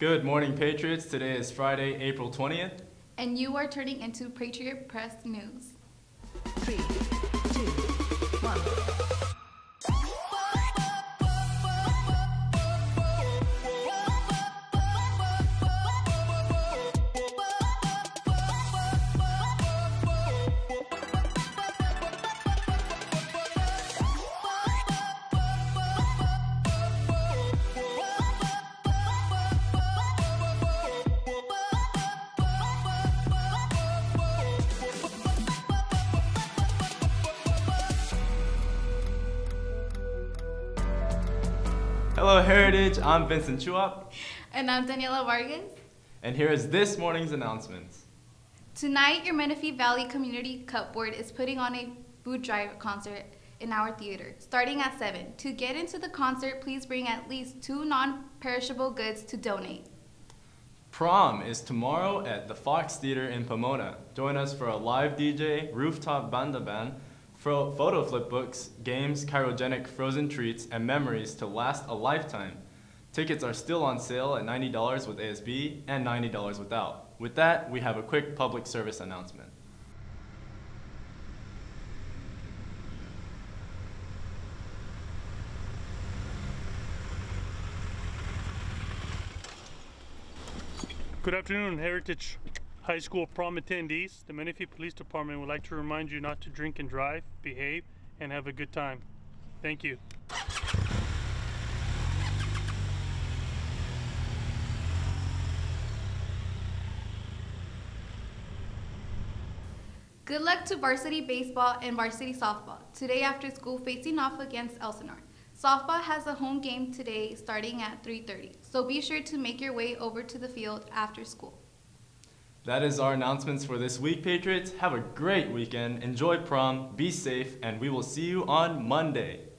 Good morning, Patriots. Today is Friday, April 20th. And you are turning into Patriot Press News. Hello, Heritage. I'm Vincent Chuap, And I'm Daniela Vargas. and here is this morning's announcements. Tonight, your Menifee Valley Community Cup Board is putting on a food drive concert in our theater, starting at 7. To get into the concert, please bring at least two non-perishable goods to donate. Prom is tomorrow at the Fox Theater in Pomona. Join us for a live DJ, rooftop banda band, photo flip books, games, cryogenic frozen treats, and memories to last a lifetime. Tickets are still on sale at $90 with ASB and $90 without. With that, we have a quick public service announcement. Good afternoon, Heritage High School prom attendees. The Menifee Police Department would like to remind you not to drink and drive, behave, and have a good time. Thank you. Good luck to varsity baseball and varsity softball today after school facing off against Elsinore. Softball has a home game today starting at 3:30. So be sure to make your way over to the field after school. That is our announcements for this week, Patriots. Have a great weekend, enjoy prom, be safe, and we will see you on Monday.